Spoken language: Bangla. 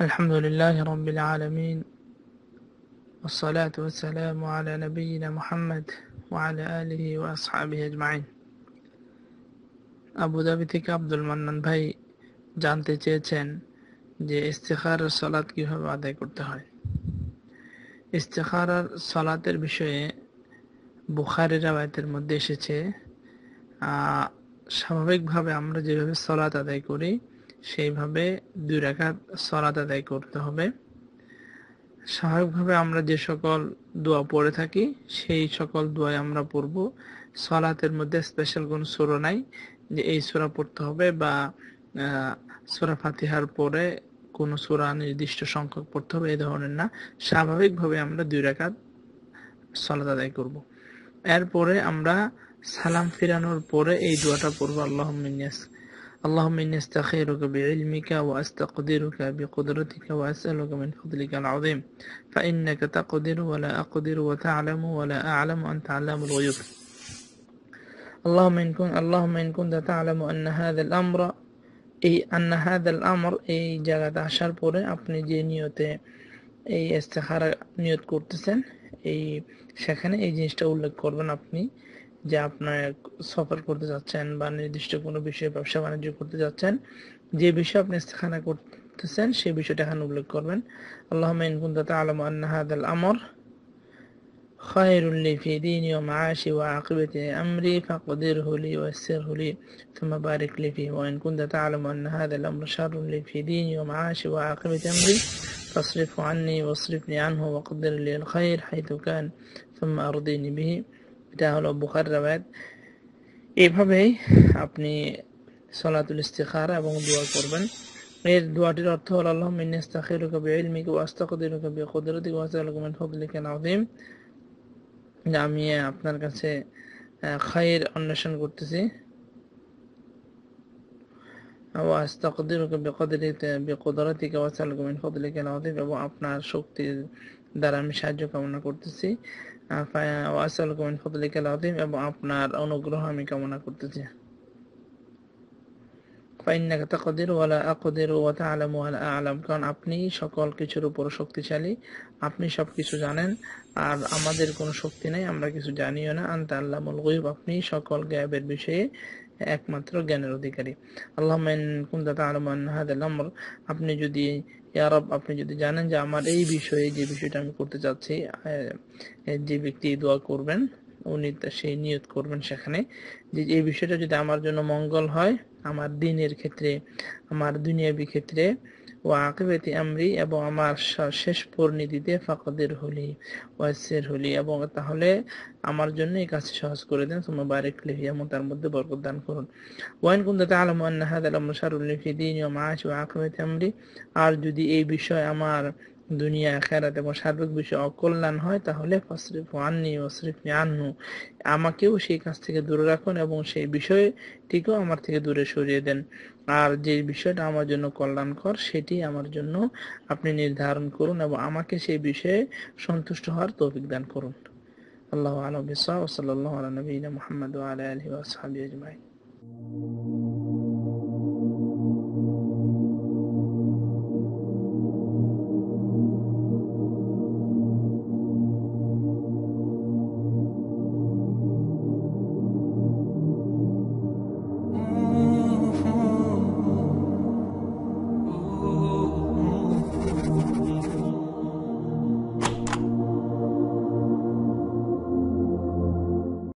الحمد لله رب العالمين والصلاة والسلام على نبينا محمد وعلى آله وأصحابه أجمعين আবুধাবি থেকে আব্দুল মান্নান ভাই জানতে চেয়েছেন যে ইস্তেখারার সলাৎ কিভাবে আদায় করতে হয় ইস্তেখারার সলাতের বিষয়ে বুখারের রাবায়তের মধ্যে এসেছে স্বাভাবিকভাবে আমরা যেভাবে সলাৎ আদায় করি সেইভাবে দুই রাকাত সলাত আদায় করতে হবে। স্বাভাবিকভাবে আমরা যে সকল দোয়া পড়ে থাকি, সেই সকল দোয়ায় আমরা পড়ব। সলাতের মধ্যে স্পেশাল কোনো সুরো নাই যে এই সুরা পড়তে হবে বা সুরা ফাতিহার পরে কোনো সুরা নির্দিষ্ট সংখ্যক পড়তে হবে, এই ধরনের না। স্বাভাবিকভাবে আমরা দুই রাকাত সলাত আদায় করব। এরপরে আমরা সালাম ফিরানোর পরে এই দোয়াটা পড়ব আল্লাহ মিনিয়াস اللهم إني أستخيرك بعلمك وأستقدرك بقدرتك وأسألك من فضلك العظيم فإنك تقدر ولا أقدر وتعلم ولا أعلم أنت علام الغيوب اللهم إن كنت اللهم إن كنت تعلم أن هذا الأمر এই আন্না হাদাল আমর এই জায়গাতে আসার পরে আপনি যে নিয়তে এই ইস্তেখারা নিয়ত করতেছেন এই সেখানে এই জিনিসটা উল্লেখ করবেন আপনি যে আপনার সফর করতে যাচ্ছেন বা নির্দিষ্ট কোনো বিষয়ে ব্যবসা বাণিজ্য করতে যাচ্ছেন যে বিষয়ে আপনি ইস্তেখানা করতেছেন সেই বিষয়টা এখানে উল্লেখ করবেন আল্লাহ ইন কুনতা তা'লামু আন্না হাদাল আমর خير لي في ديني ومعاشي وعاقبة أمري فاقدره لي ويسره لي ثم بارك لي فيه وإن كنت تعلم أن هذا الأمر شر لي في ديني ومعاشي وعاقبة أمري فاصرفه عني واصرفني عنه وقدر لي الخير حيث كان ثم أرضيني به এটা হলো বুখার রাবায়াত এইভাবেই আপনি সলাতুল ইস্তিখারা এবং দোয়া করবেন। এর দোয়াটির অর্থ হলো আল্লাহ ওয়া আস্তাকদিরুকা বিকুদরতিকা ওয়া আযীম। আমি আপনার কাছে খায়ের অন্বেষণ করতেছি। এবং আপনার শক্তির দ্বারা আমি সাহায্য কামনা করতেছি। এবং আপনার অনুগ্রহ আমি কামনা করতেছি। কারণ আপনি সকল কিছুর উপর শক্তিশালী। আপনি সবকিছু জানেন। আর আমাদের কোনো শক্তি নাই, আমরা কিছু জানিও না। আন্তা গয়ুব। আপনি সকল গ্যাবের বিষয়ে একমাত্র জ্ঞানের অধিকারী। আল্লাহ আপনি যদি ইয়ারব আপনি যদি জানেন যে আমার এই বিষয়ে, যে বিষয়টা আমি করতে চাচ্ছি যে ব্যক্তি দোয়া করবেন, উনি সেই নিয়ত করবেন সেখানে। যে, এই বিষয়টা যদি আমার জন্য মঙ্গল হয়, আমার দিনের ক্ষেত্রে, আমার দুনিয়াবি ক্ষেত্রে ও আকিবেতি আমরি এবং আমার শেষ পরিণতিতে ফাকদের হলি, ওয়াসের হলি এবং তাহলে আমার জন্য এই কাজটি সহজ করে দেন তোমার বারেক লিহি এবং তার মধ্যে বরকত দান করুন। ওয়াইন কুন্দা আলম আন্না হাদ আলম সারুল লিফি দিন ও মাআশি ও আকিবেতি আমরি, আর যদি এই বিষয় আমার দুনিয়া খেরাত এবং সার্বিক বিষয়ে অকল্যাণ হয়, তাহলে ফসরিফ আননি আমাকেও সেই কাজ থেকে দূরে রাখুন এবং সেই বিষয়টিকেও আমার থেকে দূরে সরিয়ে দেন। আর যে বিষয়টা আমার জন্য কল্যাণকর, সেটি আমার জন্য আপনি নির্ধারণ করুন এবং আমাকে সেই বিষয়ে সন্তুষ্ট হওয়ার তৌফিক দান করুন। আল্লাহ আলম আল্লাহ নবীন মোহাম্মদ আলহি ওসহাবি আজমাই